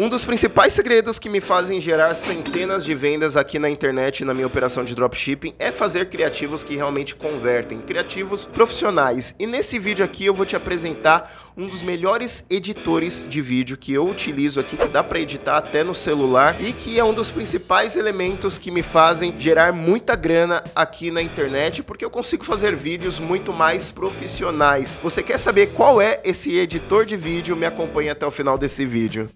Um dos principais segredos que me fazem gerar centenas de vendas aqui na internet na minha operação de dropshipping é fazer criativos que realmente convertem, criativos profissionais. E nesse vídeo aqui eu vou te apresentar um dos melhores editores de vídeo que eu utilizo aqui, que dá para editar até no celular e que é um dos principais elementos que me fazem gerar muita grana aqui na internet, porque eu consigo fazer vídeos muito mais profissionais. Você quer saber qual é esse editor de vídeo? Me acompanhe até o final desse vídeo.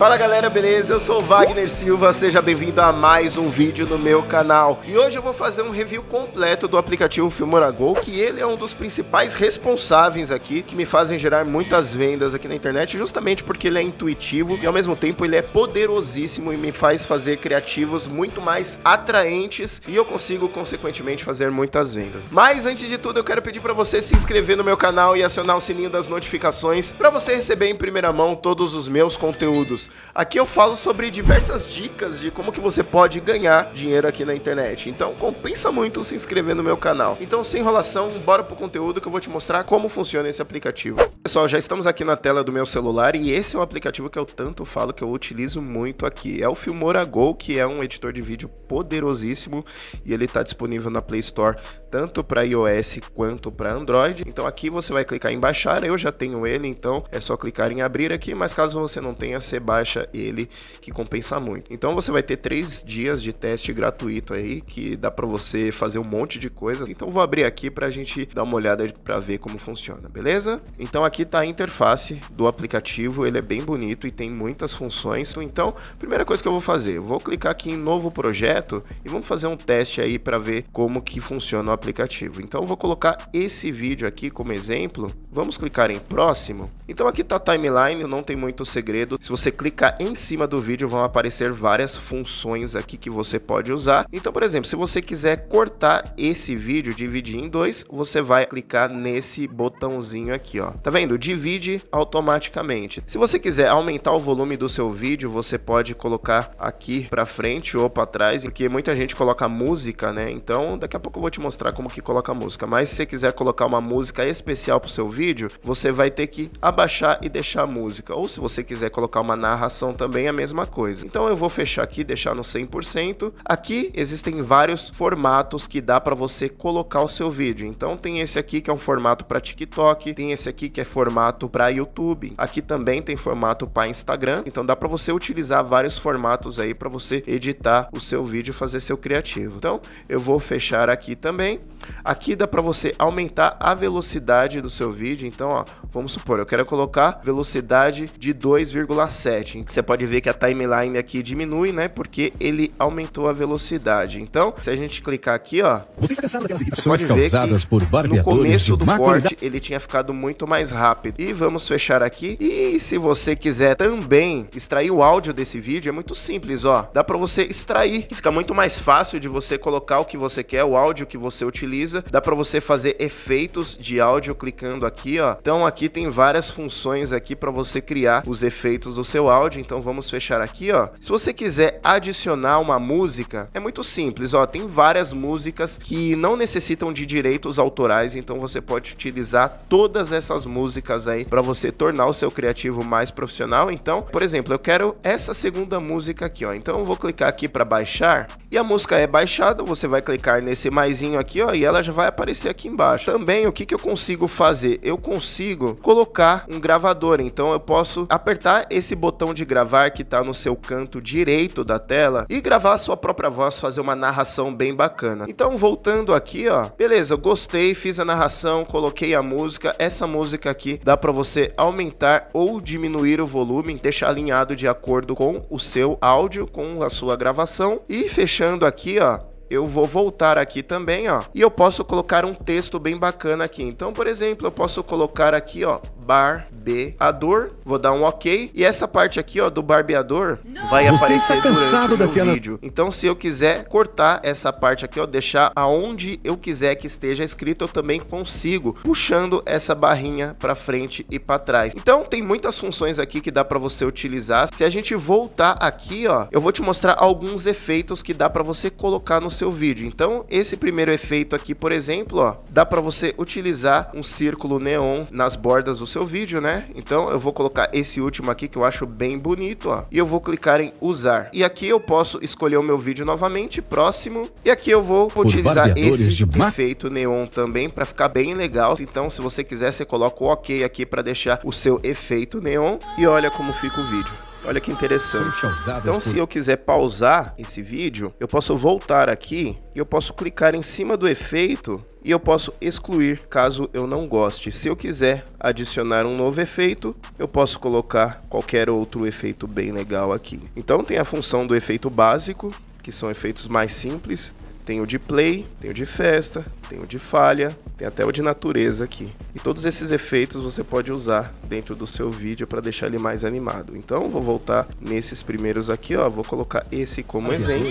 Fala galera, beleza? Eu sou o Wagner Silva, seja bem-vindo a mais um vídeo no meu canal. E hoje eu vou fazer um review completo do aplicativo Filmora Go, que ele é um dos principais responsáveis aqui, que me fazem gerar muitas vendas aqui na internet, justamente porque ele é intuitivo e ao mesmo tempo ele é poderosíssimo e me faz fazer criativos muito mais atraentes e eu consigo consequentemente fazer muitas vendas. Mas antes de tudo, eu quero pedir para você se inscrever no meu canal e acionar o sininho das notificações para você receber em primeira mão todos os meus conteúdos. Aqui eu falo sobre diversas dicas de como que você pode ganhar dinheiro aqui na internet. Então compensa muito se inscrever no meu canal. Então sem enrolação, bora pro conteúdo que eu vou te mostrar como funciona esse aplicativo. Pessoal, já estamos aqui na tela do meu celular e esse é o aplicativo que eu tanto falo que eu utilizo muito aqui. É o Filmora Go, que é um editor de vídeo poderosíssimo e ele está disponível na Play Store tanto para iOS quanto para Android. Então aqui você vai clicar em baixar, eu já tenho ele, então é só clicar em abrir aqui, mas caso você não tenha, você baixa ele que compensa muito. Então você vai ter três dias de teste gratuito aí que dá para você fazer um monte de coisa. Então vou abrir aqui para a gente dar uma olhada para ver como funciona, beleza? Então aqui está a interface do aplicativo, ele é bem bonito e tem muitas funções. Então primeira coisa que eu vou fazer, eu vou clicar aqui em novo projeto e vamos fazer um teste aí para ver como que funciona o aplicativo. Então vou colocar esse vídeo aqui como exemplo. Vamos clicar em próximo. Então aqui está a timeline, não tem muito segredo. Se você clicar em cima do vídeo vão aparecer várias funções aqui que você pode usar. Então, por exemplo, se você quiser cortar esse vídeo, dividir em dois, você vai clicar nesse botãozinho aqui, ó. Tá vendo? Divide automaticamente. Se você quiser aumentar o volume do seu vídeo, você pode colocar aqui para frente ou para trás, porque muita gente coloca música, né? Então, daqui a pouco eu vou te mostrar como que coloca música. Mas se você quiser colocar uma música especial pro seu vídeo, você vai ter que abaixar e deixar a música. Ou se você quiser colocar uma narração também, a mesma coisa. Então eu vou fechar aqui, deixar no 100%. Aqui existem vários formatos que dá para você colocar o seu vídeo. Então tem esse aqui que é um formato para TikTok, tem esse aqui que é formato para YouTube. Aqui também tem formato para Instagram. Então dá para você utilizar vários formatos aí para você editar o seu vídeo, fazer seu criativo. Então eu vou fechar aqui também. Aqui dá para você aumentar a velocidade do seu vídeo. Então, ó, vamos supor, eu quero colocar velocidade de 2,7. Você pode ver que a timeline aqui diminui, né? Porque ele aumentou a velocidade. Então, se a gente clicar aqui, ó, você está pensando naquelas irritações causadas por no começo do corte ele tinha ficado muito mais rápido. E vamos fechar aqui. E se você quiser também extrair o áudio desse vídeo, é muito simples, ó. Dá para você extrair. Fica muito mais fácil de você colocar o que você quer, o áudio que você utiliza. Dá para você fazer efeitos de áudio clicando aqui, ó. Então aqui tem várias funções aqui para você criar os efeitos do seu áudio. Então vamos fechar aqui, ó. Se você quiser adicionar uma música, é muito simples, ó. Tem várias músicas que não necessitam de direitos autorais, então você pode utilizar todas essas músicas aí para você tornar o seu criativo mais profissional. Então, por exemplo, eu quero essa segunda música aqui, ó. Então eu vou clicar aqui para baixar e a música é baixada, você vai clicar nesse maisinho aqui ó, e ela já vai aparecer aqui embaixo. Também, o que, que eu consigo fazer? Eu consigo colocar um gravador, então eu posso apertar esse botão de gravar que tá no seu canto direito da tela e gravar a sua própria voz, fazer uma narração bem bacana. Então, voltando aqui, ó, beleza, gostei, fiz a narração, coloquei a música. Essa música aqui dá para você aumentar ou diminuir o volume, deixar alinhado de acordo com o seu áudio, com a sua gravação. E fechando aqui, ó, eu vou voltar aqui também, ó, e eu posso colocar um texto bem bacana aqui. Então, por exemplo, eu posso colocar aqui, ó, barbeador. Vou dar um ok. E essa parte aqui, ó, do barbeador vai Você aparecer está cansado durante daquela- o vídeo. Então, se eu quiser cortar essa parte aqui, ó, deixar aonde eu quiser que esteja escrito, eu também consigo, puxando essa barrinha para frente e para trás. Então, tem muitas funções aqui que dá para você utilizar. Se a gente voltar aqui, ó, eu vou te mostrar alguns efeitos que dá para você colocar no seu vídeo. Então, esse primeiro efeito aqui, por exemplo, ó, dá para você utilizar um círculo neon nas bordas do seu vídeo, né? Então, eu vou colocar esse último aqui que eu acho bem bonito, ó, e eu vou clicar em usar. E aqui eu posso escolher o meu vídeo novamente, próximo, e aqui eu vou utilizar esse efeito neon também para ficar bem legal. Então, se você quiser, você coloca o OK aqui para deixar o seu efeito neon e olha como fica o vídeo. Olha que interessante. Então, se eu quiser pausar esse vídeo, eu posso voltar aqui e eu posso clicar em cima do efeito e eu posso excluir caso eu não goste. Se eu quiser adicionar um novo efeito, eu posso colocar qualquer outro efeito bem legal aqui. Então, tem a função do efeito básico, que são efeitos mais simples. Tem o de play, tem o de festa, tem o de falha, tem até o de natureza aqui. E todos esses efeitos você pode usar dentro do seu vídeo para deixar ele mais animado. Então vou voltar nesses primeiros aqui, ó, vou colocar esse como exemplo.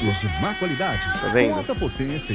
Tá vendo?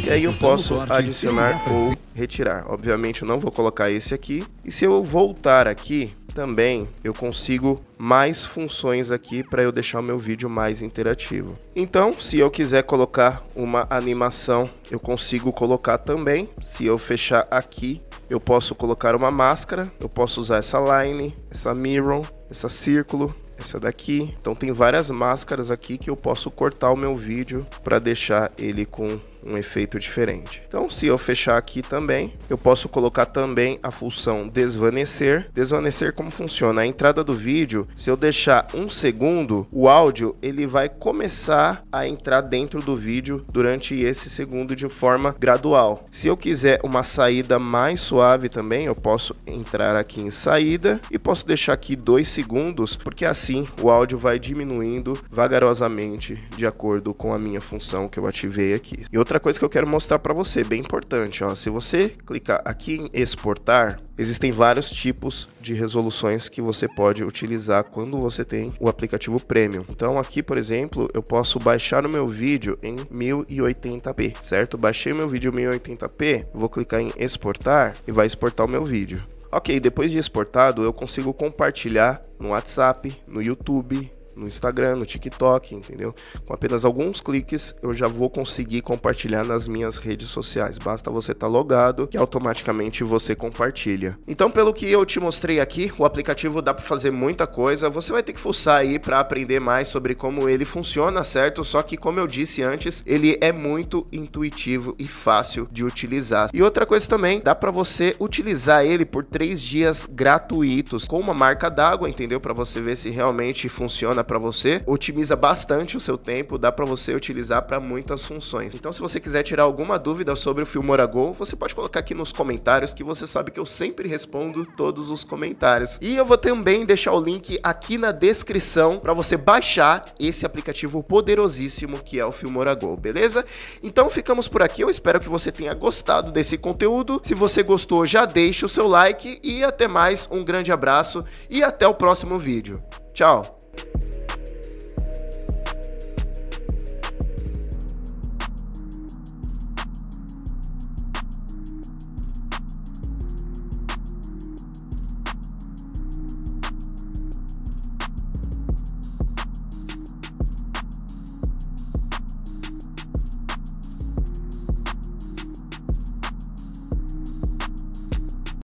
E aí eu posso adicionar ou retirar. Obviamente eu não vou colocar esse aqui. E se eu voltar aqui, também eu consigo mais funções aqui para eu deixar o meu vídeo mais interativo. Então, se eu quiser colocar uma animação, eu consigo colocar também. Se eu fechar aqui, eu posso colocar uma máscara, eu posso usar essa line, essa mirror, essa círculo, essa daqui. Então tem várias máscaras aqui que eu posso cortar o meu vídeo para deixar ele com um efeito diferente. Então, se eu fechar aqui também, eu posso colocar também a função desvanecer. Desvanecer como funciona? A entrada do vídeo, se eu deixar um segundo, o áudio ele vai começar a entrar dentro do vídeo durante esse segundo de forma gradual. Se eu quiser uma saída mais suave também, eu posso entrar aqui em saída e posso deixar aqui dois segundos, porque assim o áudio vai diminuindo vagarosamente de acordo com a minha função que eu ativei aqui. E outra coisa que eu quero mostrar para você, bem importante, ó, se você clicar aqui em exportar, existem vários tipos de resoluções que você pode utilizar quando você tem o aplicativo Premium. Então aqui, por exemplo, eu posso baixar o meu vídeo em 1080p, certo? Baixei meu vídeo em 1080p, vou clicar em exportar e vai exportar o meu vídeo. Ok, depois de exportado, eu consigo compartilhar no WhatsApp, no YouTube, no Instagram, no TikTok, entendeu? Com apenas alguns cliques eu já vou conseguir compartilhar nas minhas redes sociais. Basta você estar logado que automaticamente você compartilha. Então, pelo que eu te mostrei aqui, o aplicativo dá para fazer muita coisa. Você vai ter que fuçar aí para aprender mais sobre como ele funciona, certo? Só que como eu disse antes, ele é muito intuitivo e fácil de utilizar. E outra coisa também, dá para você utilizar ele por três dias gratuitos com uma marca d'água, entendeu? Para você ver se realmente funciona para você. Otimiza bastante o seu tempo, dá para você utilizar para muitas funções. Então, se você quiser tirar alguma dúvida sobre o Filmora Go, você pode colocar aqui nos comentários que você sabe que eu sempre respondo todos os comentários. E eu vou também deixar o link aqui na descrição para você baixar esse aplicativo poderosíssimo que é o Filmora Go, beleza? Então ficamos por aqui. Eu espero que você tenha gostado desse conteúdo. Se você gostou, já deixa o seu like e até mais. Um grande abraço e até o próximo vídeo. Tchau.